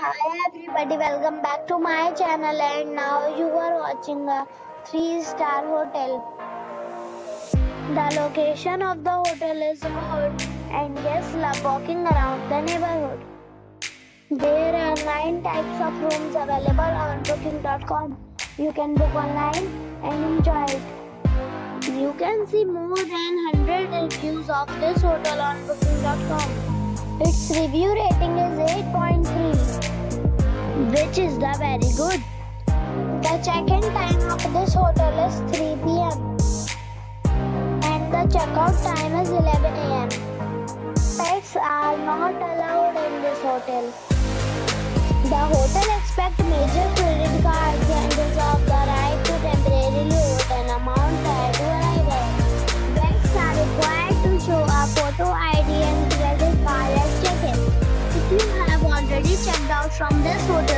Hi everybody, welcome back to my channel and now you are watching a 3 star hotel. The location of the hotel is good and guests love walking around the neighborhood. There are 9 types of rooms available on booking.com. You can book online and enjoy it. You can see more than 100 reviews of this hotel on booking.com. Its review rating is 8.3, which is the very good. The check-in time of this hotel is 3 p.m. and the checkout time is 11 a.m. Pets are not allowed in this hotel. The hotel expects major credit cards and reserves the right to temporarily hold an amount prior to arrival. Guests are required to show a photo ID and credit card at check-in. If you have already checked out from this hotel,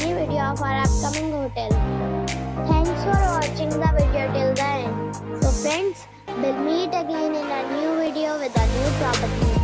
any video of our upcoming hotel. Thanks for watching the video till the end. So friends, we'll meet again in a new video with a new property.